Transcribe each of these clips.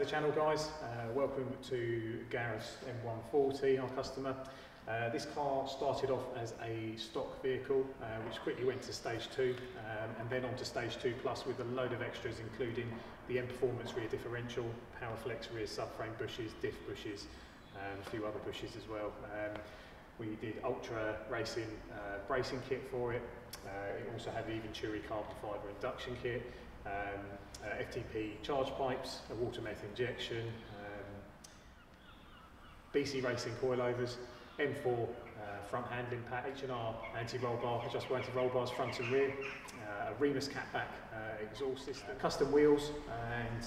the channel guys. Uh, welcome to Gareth's M140, our customer. Uh, this car started off as a stock vehicle uh, which quickly went to stage 2 um, and then on to stage 2 plus with a load of extras including the M Performance rear differential, Powerflex rear subframe bushes, diff bushes and a few other bushes as well. Um, we did ultra racing uh, bracing kit for it. Uh, it also had the Venturi carbon fibre induction kit um, uh, FTP charge pipes, a water meth injection, um, BC Racing coilovers, M4 uh, front handling pad, H&R anti-roll bar, adjustable anti-roll bars front and rear, uh, a Remus catback uh, exhaust system, custom wheels and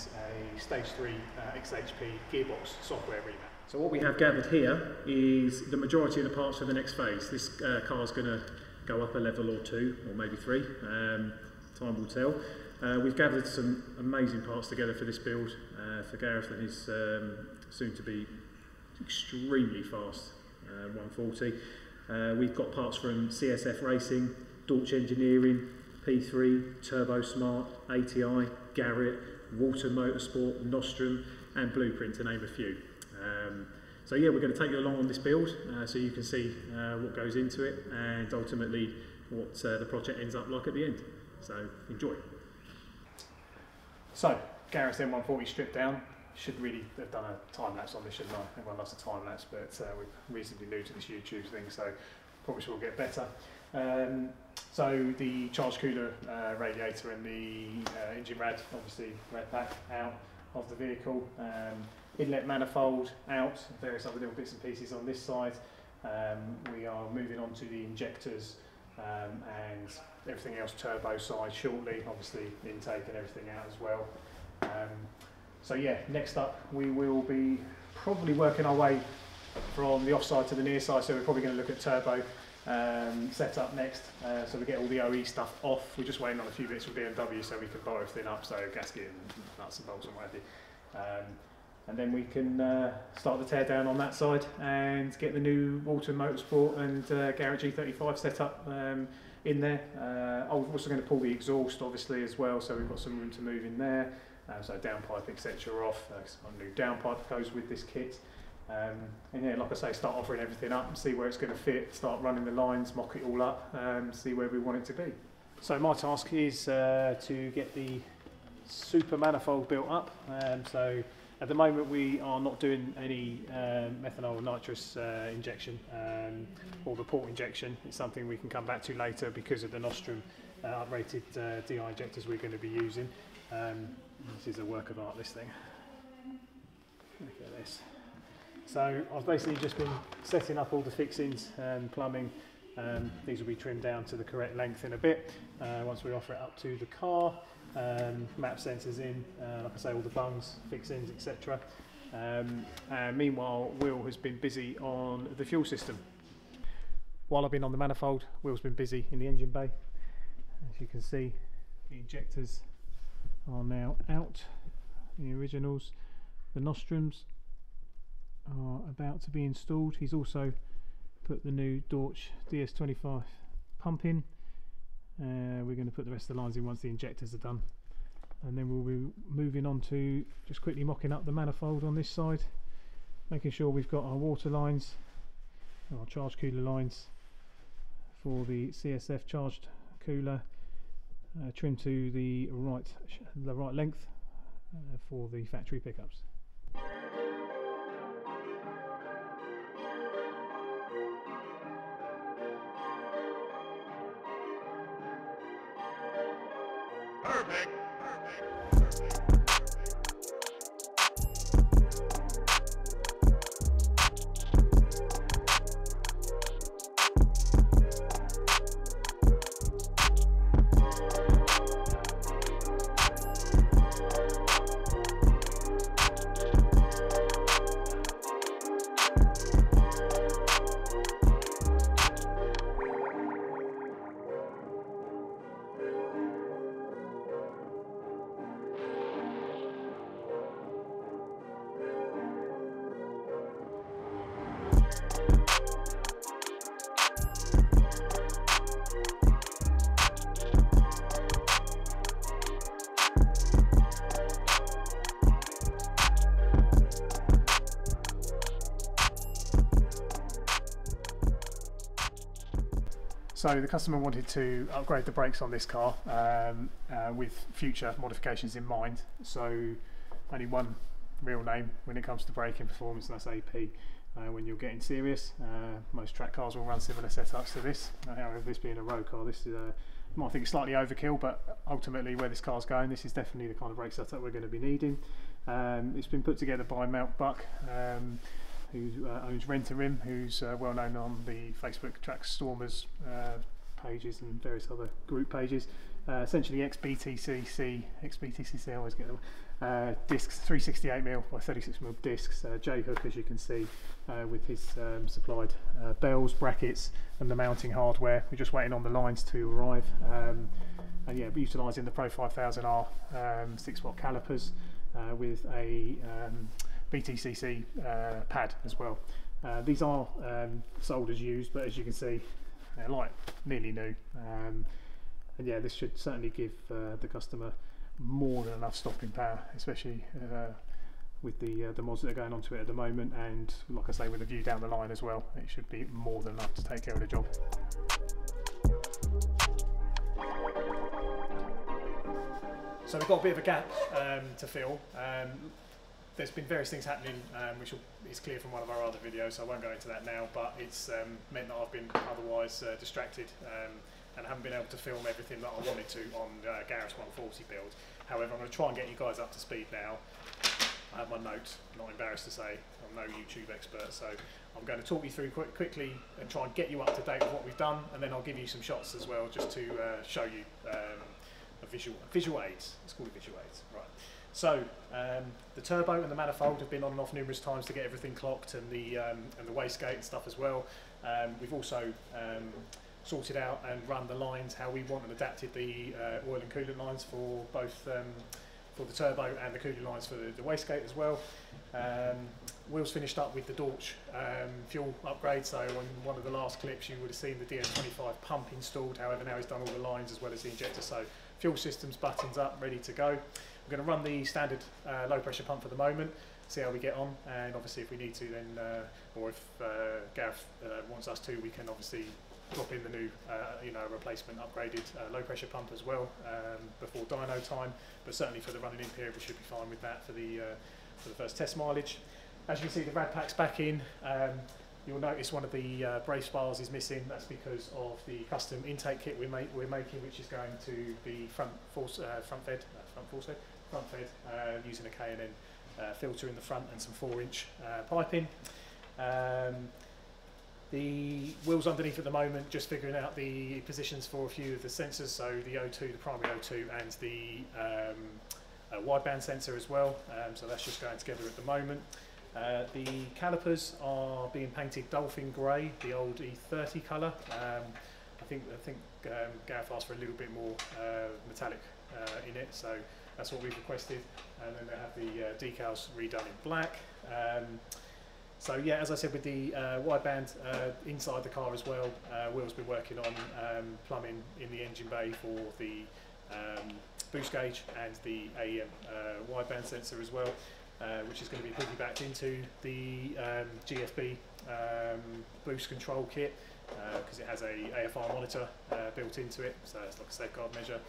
a stage 3 uh, XHP gearbox software remap. So what we have gathered here is the majority of the parts for the next phase. This uh, car is going to go up a level or two, or maybe three. Um, time will tell. Uh, we've gathered some amazing parts together for this build uh, for Gareth and his um, soon to be extremely fast uh, 140. Uh, we've got parts from CSF Racing, Dorch Engineering, P3, Turbosmart, ATI, Garrett, Walton Motorsport, Nostrum and Blueprint to name a few. Um, so yeah, we're going to take you along on this build uh, so you can see uh, what goes into it and ultimately what uh, the project ends up like at the end. So enjoy. So, Gareth's M140 stripped down. Should really have done a time lapse on this, shouldn't I? Everyone loves a time lapse, but uh, we're reasonably new to this YouTube thing, so probably will get better. Um, so the charge cooler uh, radiator and the uh, engine rad, obviously rad pack out of the vehicle. Um, inlet manifold out, various other little bits and pieces on this side. Um, we are moving on to the injectors um, and everything else turbo side shortly, obviously intake and everything out as well. Um, so yeah, next up we will be probably working our way from the offside to the near side, so we're probably going to look at turbo um, setup next, uh, so we get all the OE stuff off. We're just waiting on a few bits from BMW so we can bolt everything up, so gasket and nuts and bolts and what have. Um, and then we can uh, start the tear down on that side and get the new Walton Motorsport and uh, Garrett G35 set up um, in there. Uh, I'm also going to pull the exhaust obviously as well, so we've got some room to move in there. Uh, so downpipe etc. off. Uh, new downpipe goes with this kit. Um, and yeah, like I say, start offering everything up and see where it's going to fit. Start running the lines, mock it all up, um, see where we want it to be. So my task is uh, to get the super manifold built up. Um, so at the moment, we are not doing any um, methanol nitrous uh, injection um, or the port injection. It's something we can come back to later because of the Nostrum uh, uprated uh, DI injectors we're going to be using. Um, this is a work of art, this thing. Look at this. So I've basically just been setting up all the fixings and plumbing. Um, these will be trimmed down to the correct length in a bit uh, once we offer it up to the car um, map sensors in, uh, like I say, all the bungs, fixings, etc. Um, and meanwhile, Will has been busy on the fuel system. While I've been on the manifold, Will's been busy in the engine bay. As you can see, the injectors are now out, the originals. The nostrums are about to be installed. He's also put the new Dorch DS25 pump in uh, we're going to put the rest of the lines in once the injectors are done. And then we'll be moving on to just quickly mocking up the manifold on this side making sure we've got our water lines our charge cooler lines for the CSF charged cooler uh, trimmed to the right the right length uh, for the factory pickups So the customer wanted to upgrade the brakes on this car um, uh, with future modifications in mind. So only one real name when it comes to braking performance, and that's AP. Uh, when you're getting serious, uh, most track cars will run similar setups to this. Uh, however, this being a road car, this is a might think it's slightly overkill, but ultimately where this car's going, this is definitely the kind of brake setup we're going to be needing. Um, it's been put together by Mount Buck, um, who uh, owns Rent-A-Rim, who's uh, well known on the Facebook Track Stormers uh, pages and various other group pages. Uh, essentially XBTCC, XBTCC, I always get them, uh, discs, 368mm by 36mm discs, uh, J-hook as you can see, with his um, supplied bells, brackets and the mounting hardware. We're just waiting on the lines to arrive. Um, and yeah, utilising the Pro 5000R um, 6 watt calipers uh, with a um, BTCC uh, pad as well. Uh, these are um, sold as used, but as you can see, they're like nearly new. Um, and yeah, this should certainly give uh, the customer more than enough stopping power, especially uh, with the uh, the mods that are going onto it at the moment. And like I say, with a view down the line as well, it should be more than enough to take care of the job. So we've got a bit of a gap um, to fill. Um, there's been various things happening, um, which is clear from one of our other videos, so I won't go into that now, but it's um, meant that I've been otherwise uh, distracted um, and haven't been able to film everything that I wanted to on uh, Gareth's 140 build. However, I'm going to try and get you guys up to speed now. I have my notes, not embarrassed to say, I'm no YouTube expert, so I'm going to talk you through quick, quickly and try and get you up to date with what we've done, and then I'll give you some shots as well, just to uh, show you um, a visual, visual aids. It's called a visual aids, right. So um, the turbo and the manifold have been on and off numerous times to get everything clocked and the um, and the wastegate and stuff as well. Um, we've also um, sorted out and run the lines how we want and adapted the uh, oil and coolant lines for both um, for the turbo and the coolant lines for the, the wastegate as well. Um, Will's finished up with the Dorch fuel upgrade, so on one of the last clips you would have seen the DS25 pump installed, however now he's done all the lines as well as the injector, so fuel systems buttons up, ready to go. We're going to run the standard uh, low pressure pump for the moment, see how we get on, and obviously if we need to then, uh, or if uh, Gareth uh, wants us to, we can obviously drop in the new, uh, you know, replacement upgraded uh, low pressure pump as well um, before dyno time. But certainly for the running in period, we should be fine with that for the for the first test mileage. As you can see, the rad pack's back in. Um, you'll notice one of the uh, brace bars is missing. That's because of the custom intake kit we're, make, we're making, which is going to be front force, uh, front fed, uh, front force fed, front fed, uh, using a K&N uh, filter in the front and some four-inch uh, piping. Um, the wheels underneath at the moment, just figuring out the positions for a few of the sensors, so the O2, the primary O2, and the um, uh, wideband sensor as well. Um, so that's just going together at the moment. Uh, the calipers are being painted dolphin grey, the old E30 colour. Um, I think I think um, Gareth asked for a little bit more uh, metallic in it, so that's what we've requested. And then they have the uh, decals redone in black. Um, so yeah, as I said, with the uh, wideband uh, inside the car as well, uh, Will's been working on um, plumbing in the engine bay for the um, boost gauge and the AEM uh, wideband sensor as well, uh, which is going to be piggybacked into the um, GFB um, boost control kit because it has a AFR monitor built into it, so it's like a safeguard measure.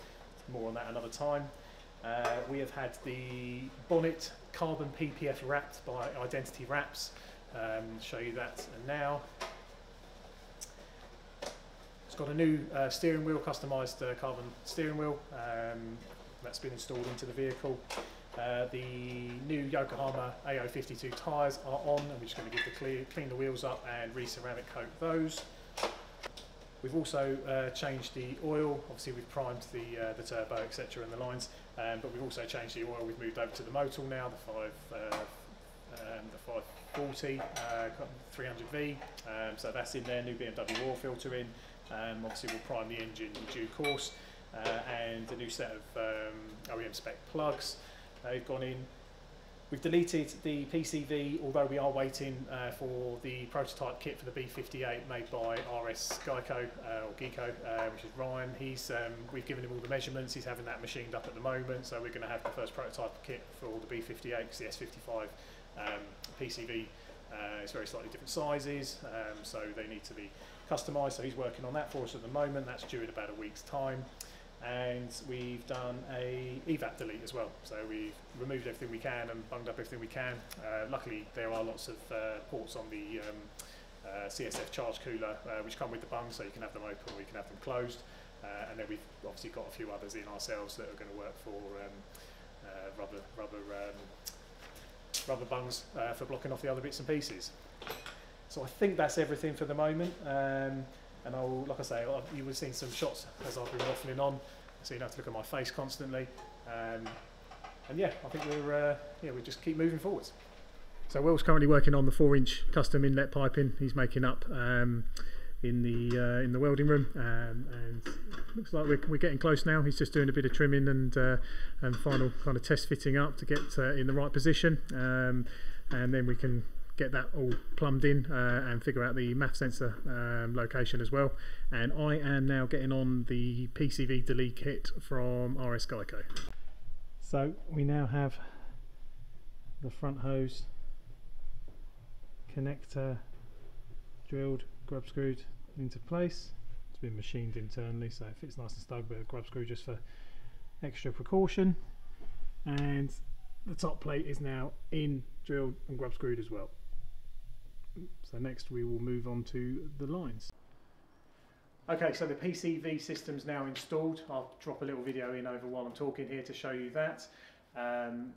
More on that another time. Uh, we have had the bonnet carbon PPF wrapped by Identity Wraps. Um, show you that and now. It's got a new uh, steering wheel, customised uh, carbon steering wheel um, that's been installed into the vehicle. Uh, the new Yokohama A052 tyres are on and we're just going to clear, clean the wheels up and re-ceramic coat those. We've also uh, changed the oil, obviously we've primed the, uh, the turbo etc and the lines, um, but we've also changed the oil, we've moved over to the Motul now, the, five, uh, um, the 540 uh, 300V, um, so that's in there, new BMW oil filter in, um, obviously we'll prime the engine in due course, uh, and a new set of um, OEM spec plugs, they've gone in, We've deleted the PCV, although we are waiting uh, for the prototype kit for the B58 made by RS Geico uh, or Geeko, uh, which is Ryan. He's um, we've given him all the measurements. He's having that machined up at the moment, so we're going to have the first prototype kit for the B58 because the S55 um, PCV uh, is very slightly different sizes, um, so they need to be customised, so he's working on that for us at the moment. That's due in about a week's time. And we've done a evap delete as well. So we've removed everything we can and bunged up everything we can. Uh, luckily, there are lots of uh, ports on the um, uh, CSF charge cooler uh, which come with the bung, so you can have them open or you can have them closed. Uh, and then we've obviously got a few others in ourselves that are going to work for um, uh, rubber rubber um, rubber bungs for blocking off the other bits and pieces. So I think that's everything for the moment. And I'll, like I say, I'll, you have seen some shots as I've been waffling on, so you don't have to look at my face constantly. Um, and yeah, I think we're uh, yeah we just keep moving forwards. So Will's currently working on the four-inch custom inlet piping. He's making up um, in the uh, in the welding room, um, and looks like we're, we're getting close now. He's just doing a bit of trimming and uh, and final kind of test fitting up to get uh, in the right position, um, and then we can get that all plumbed in uh, and figure out the math sensor um, location as well. And I am now getting on the PCV delete kit from RS Geico. So we now have the front hose connector drilled, grub screwed into place. It's been machined internally so it fits nice and snug but a grub screw just for extra precaution. And the top plate is now in, drilled and grub screwed as well. So next we will move on to the lines. Okay, so the PCV system's now installed. I'll drop a little video in over while I'm talking here to show you that. Um,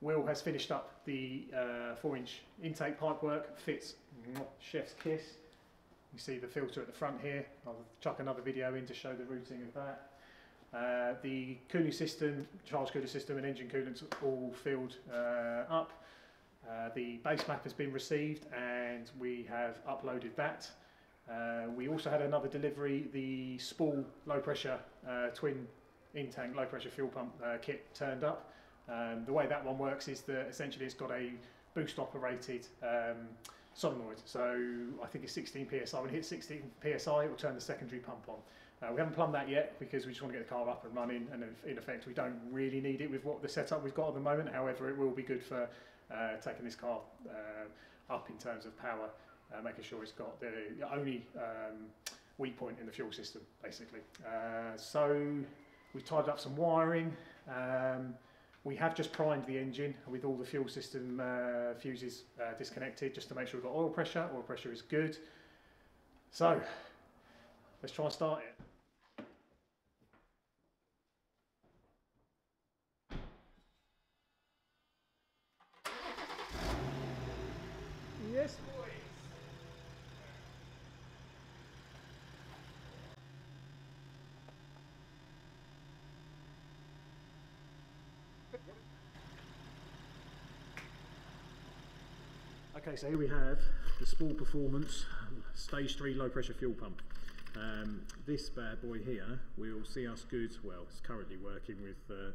Will has finished up the uh, 4 inch intake pipe work, fits chef's kiss. You see the filter at the front here. I'll chuck another video in to show the routing of that. Uh, the cooling system, charge cooler system and engine coolants all filled uh, up. Uh, the base map has been received and we have uploaded that. Uh, we also had another delivery, the spool low pressure uh, twin in-tank low pressure fuel pump uh, kit turned up. Um, the way that one works is that essentially it's got a boost operated um, solenoid. So I think it's 16 psi. When it hits 16 psi, it will turn the secondary pump on. Uh, we haven't plumbed that yet because we just want to get the car up and running, and in effect, we don't really need it with what the setup we've got at the moment. However, it will be good for uh, taking this car uh, up in terms of power, uh, making sure it's got the only um, weak point in the fuel system, basically. Uh, so we've tied up some wiring. Um, we have just primed the engine with all the fuel system uh, fuses uh, disconnected just to make sure we've got oil pressure. Oil pressure is good. So let's try and start it. Okay, so here we have the Spool Performance Stage 3 low pressure fuel pump. Um, this bad boy here will see us good, well, it's currently working with uh,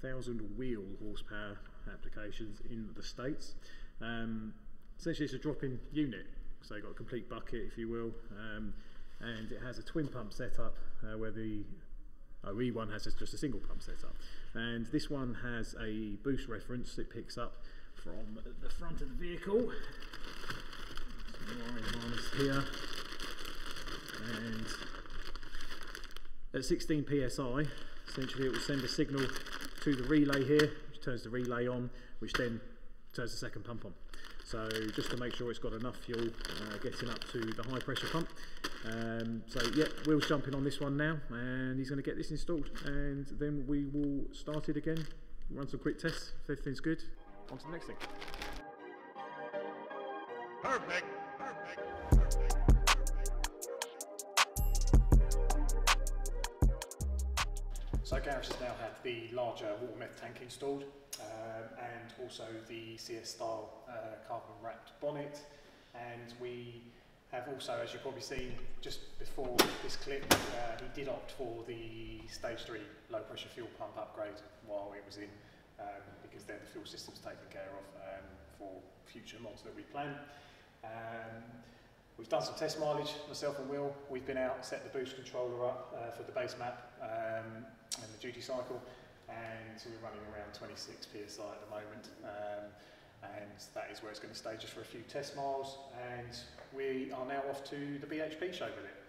1000 wheel horsepower applications in the States. Um, essentially it's a drop-in unit, so you've got a complete bucket if you will, um, and it has a twin pump setup uh, where the Oh, E1 has just a single pump setup, and this one has a boost reference it picks up from the front of the vehicle. Here, and at 16 psi, essentially it will send a signal to the relay here, which turns the relay on, which then turns the second pump on. So just to make sure it's got enough fuel uh, getting up to the high pressure pump. Um, so yeah, Will's jumping on this one now and he's going to get this installed and then we will start it again, run some quick tests if everything's good. On to the next thing. Perfect. Perfect. The larger water meth tank installed um, and also the CS style uh, carbon wrapped bonnet and we have also, as you've probably seen just before this clip, uh, he did opt for the stage 3 low pressure fuel pump upgrade while it was in um, because then the fuel system's taken care of um, for future mods that we plan. Um, we've done some test mileage, myself and Will. We've been out, set the boost controller up uh, for the base map and the duty cycle, and we're running around 26 psi at the moment. Um, and that is where it's going to stay just for a few test miles. And we are now off to the BHP show with it.